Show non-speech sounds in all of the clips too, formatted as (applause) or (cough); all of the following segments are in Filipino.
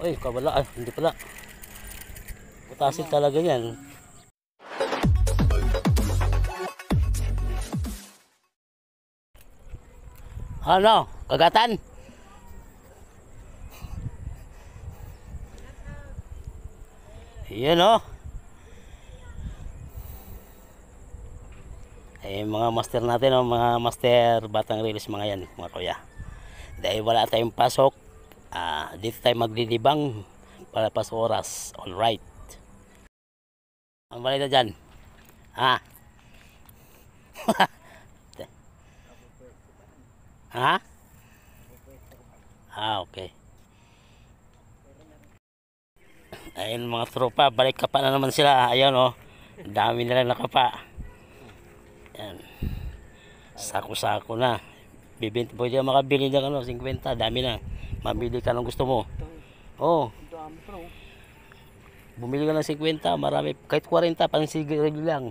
Uy, kabala. Ay, hindi pala. Putasin talaga yan. Ano? Kagatan? Yan o. Eh, mga master natin, oh, mga master batang release mga yan, mga kuya. Dahil wala tayong pasok, ah, dito tayo maglilibang para pas oras. All right. Ang balita dyan? Ha? (laughs) ha? Ah, okay. Ayun mga tropa, balik ka pa na naman sila. Ayun oh. Dami nila nakapa. Yan. Sako-sako na. Bibinti pwede ka makabili ng ano, 50. Dami na. Mabili ka ng gusto mo. Oh, bumili ka ng 50, marami. Kahit 40, pang sigarilyo lang.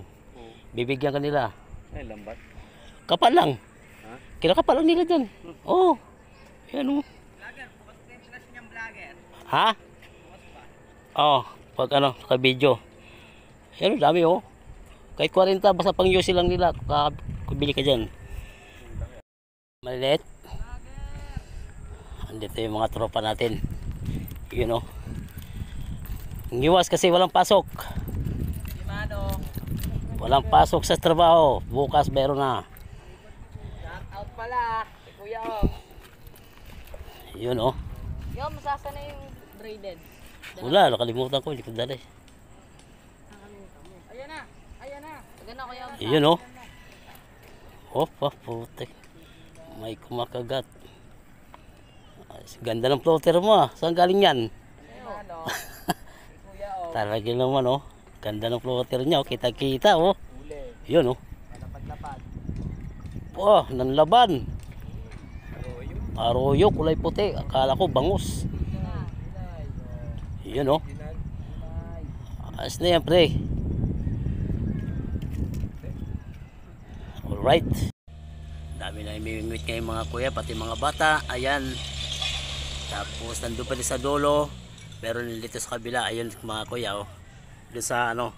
Bibigyan ka nila. Ay, lambat. Kapal lang. Ha? Kinakapal lang nila dyan. Oo. Oh. Yan oh. Ha? Oo. Oh, pag ano, ka-video. Yan oh, dami oh. Kahit 40, basta pang UC lang nila. Kakabili ka dyan. Maliit. Andito yung mga tropa natin. Yun oh. Ang iwas kasi walang pasok. Walang pasok sa trabaho. Bukas meron na. shout out pala. Kuya Om. Yun oh. Yo, masasa na yung braided. Wala, nakalimutan ko. Hindi ko dala eh. Ayan na. Ayan na. Gana Kuya. Yun oh. Oh, pa, putik. May kumakagat. Ganda ng floater mo ah. Saan galing yan? (laughs) Kuya Om. Talaga naman oh. Ganda ng floater niya oh. Kita-kita oh. Yun oh. Oh, nanlaban. Arroyo, kulay puti. Akala ko bangus. Yun oh. Ayos na yan, pre. Alright. Dami na imimimit ngayon mga kuya, pati mga bata. Ayan. Tapos nandun pa din sa dulo. Meron dito sa kabila. Ayun mga kuya oh. Doon sa ano,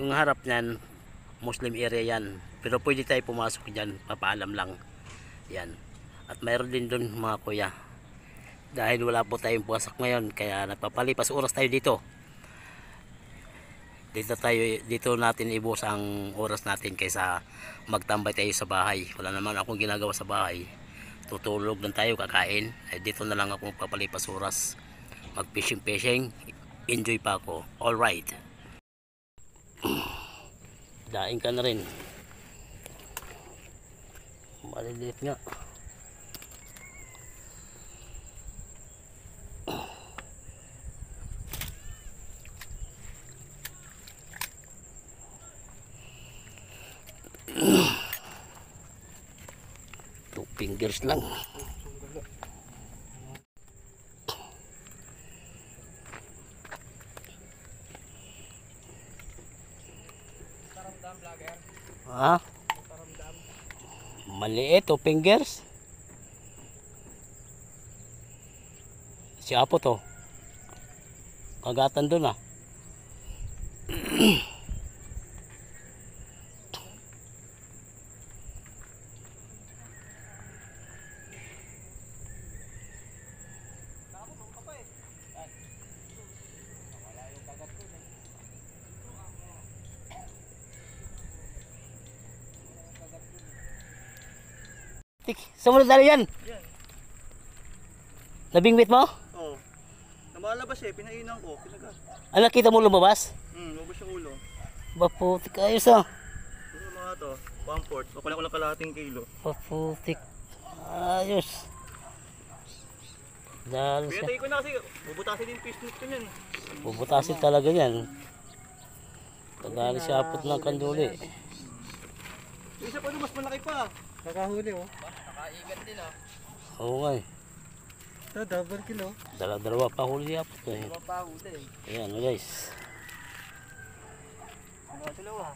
yung harap niyan, Muslim area yan. Pero pwede tayo pumasok dyan, papaalam lang. Yan. At mayroon din doon mga kuya. Dahil wala po tayong puwasak ngayon, kaya nagpapalipas oras tayo dito. Dito tayo, dito natin ibus ang oras natin kaysa magtambay tayo sa bahay. Wala naman akong ginagawa sa bahay. Tutulog lang tayo, kakain. Eh, dito na lang ako papalipas oras. Mag fishing fishing. Enjoy pa ako. Alright. (clears throat) Daing ka na rin. Maliliit nga. Two fingers lang. Ha? Maliit o fingers? Si Apo to. Kagatan doon ah. (clears throat) Tik, mo nadali yan? Yan. Nabingwit mo? Oo. Namalabas eh, pinainan ko. Pinaga. Ah, nakita mo lumabas? Hmm, lubos yung ulo. Baputik ayos ah. Ito mga to, one fourth. Kukulang ko lang kalahating kilo. Baputik. Ayos. Dahil siya. Pinatay ko na kasi, bubutasin din fish net ko yan eh. Bubutasin talaga yan. Tagali siya apot ng kanduli. Isa pa mas malaki pa. Nakahuli oh. Nakaigat din ah. Oo nga eh. Ito, double kilo. Oh. Dalawa, dalawa pa huli apat eh. Dalawa pa huli. Eh. Ayan oh, guys. Dalawa dalawa.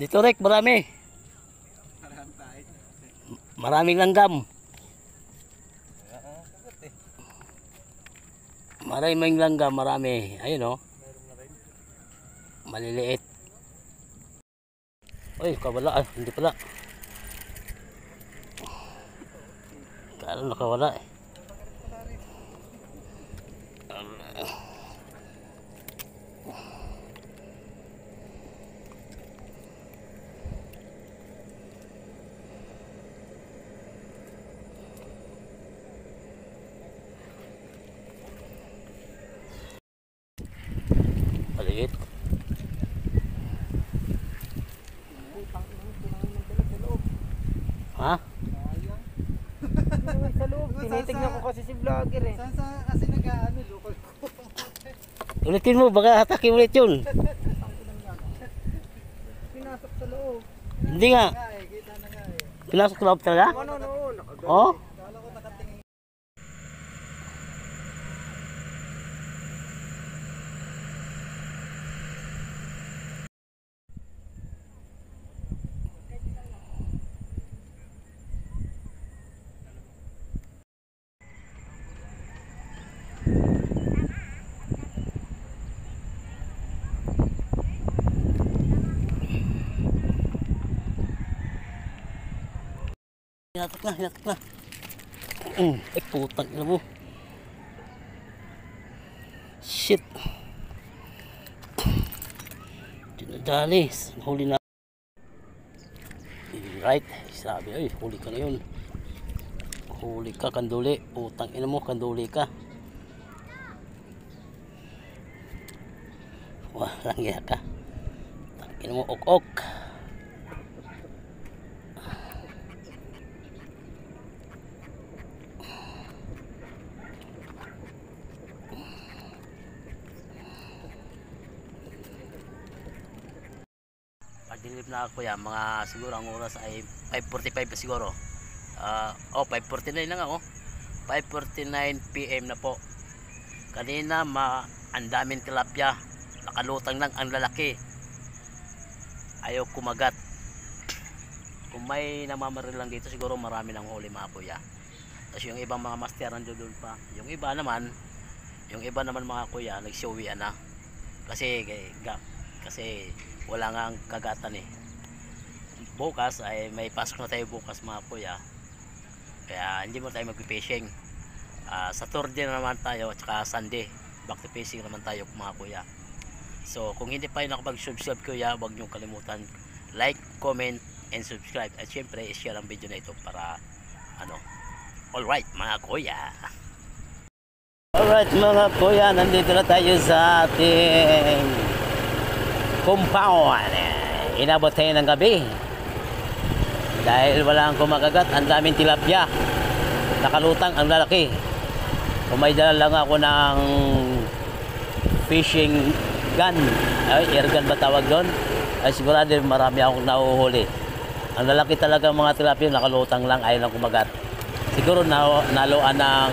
Dito Rick, marami. Maraming langgam. Maraming langgam, marami. Ayun oh. Maliliit. Uy, kawala. Ay, hindi pala. Kala nakawala eh. Maliit. Ha? Sa loob. Tinitignan ko kasi si vlogger eh. Saan sa kasi nag-ano, local ko. Ulitin mo, baka hatake ulit yun. Pinasok sa loob. Hindi nga. Eh, kita na nga. Pinasok sa loob talaga? Ano noon? Nakagalit. Oh? Kala ko Hinatak na, hinatak na. Mm, ay putang ina mo. Shit. Dinadali. Huli na. Right. Sabi, ay, huli ka na yun. Huli ka, kanduli. Putang ina mo, kanduli ka. Walang iya ka. Tang ina mo, ok-ok. Pagdilip na ako yan, mga siguro ang oras ay 5.45 pa siguro. Ah, oh, 5.49 na nga oh. 5.49 PM na po. Kanina, ma ang daming tilapia. Nakalutang lang ang lalaki. Ayaw kumagat. Kung may namamaril lang dito, siguro marami ng huli mga kuya. Tapos yung ibang mga master nandoon doon pa. Yung iba naman, yung iba naman mga kuya, nagsiuwian na. Kasi, ga, kasi wala nga ang kagatan eh. Bukas ay may pasok na tayo bukas mga kuya. Kaya hindi mo tayo magpipishing. Ah, sa Thursday na naman tayo at saka Sunday back to fishing naman tayo mga kuya. So kung hindi pa yung nakapag-subscribe kuya huwag nyo kalimutan like, comment, and subscribe. At syempre i-share ang video na ito para ano alright mga kuya. Alright mga kuya nandito na tayo sa ating compound. Inabot tayo ng gabi. Dahil wala ang kumakagat, ang daming tilapia. Nakalutang ang lalaki. Kung may dala lang ako ng fishing gun, ay, air gun ba tawag doon? Ay sigurado marami akong nahuhuli. Ang lalaki talaga mga tilapia, nakalutang lang, ayaw lang kumagat. Siguro na, naluan ng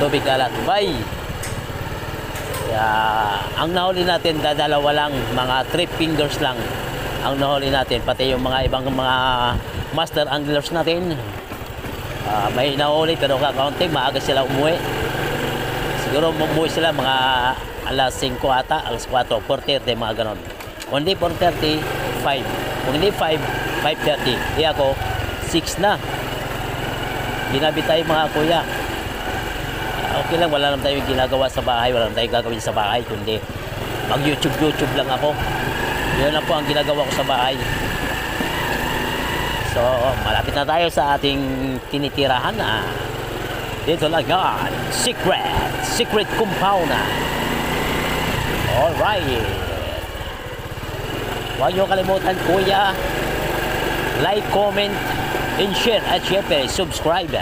tubig kalat. Bye! Kaya, ang nahuli natin, dadalawa lang, mga three fingers lang ang nahuli natin. Pati yung mga ibang mga master anglers natin. ah, may nahuli pero kakaunting, maaga sila umuwi. Siguro umuwi sila mga alas 5 ata, alas 4, 4.30, mga ganon. Kung hindi 4.30, 5. Kung hindi 5, 5.30. Di ako, 6 na. Ginabi tayo mga kuya okay lang, wala naman tayong ginagawa sa bahay, wala naman tayong gagawin sa bahay, kundi mag-YouTube, YouTube lang ako. Yun lang po ang ginagawa ko sa bahay. So, malapit na tayo sa ating tinitirahan na dito lang yan, secret, secret compound na. Alright. Huwag niyo kalimutan, kuya, like, comment, and share, at syempre, subscribe.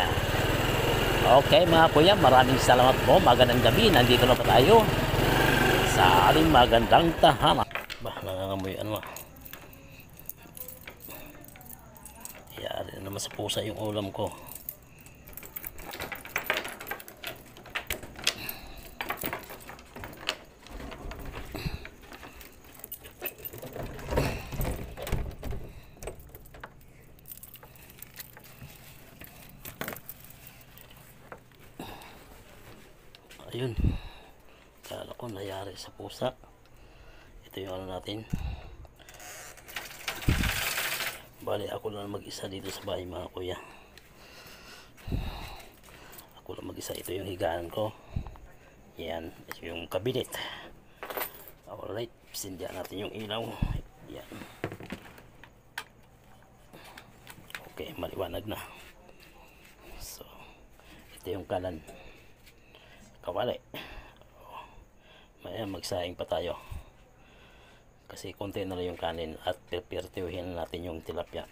Okay mga kuya, maraming salamat po. Magandang gabi. Nandito na po tayo sa ating magandang tahanan. Bah, nangangamoy ano ah. Yari na naman sa pusa yung ulam ko. Ayun. Kala ko nayari sa pusa. Ito yung ano natin. Bali ako lang mag-isa dito sa bahay mga kuya. Ako lang mag-isa. Ito yung higaan ko. Yan. Ito yung kabinet. Alright. Sindihan natin yung ilaw. Yan. Okay. Maliwanag na. So ito yung kalan kawali Maya magsaing pa tayo. Kasi konti na lang yung kanin at pipirtiwin natin yung tilapia.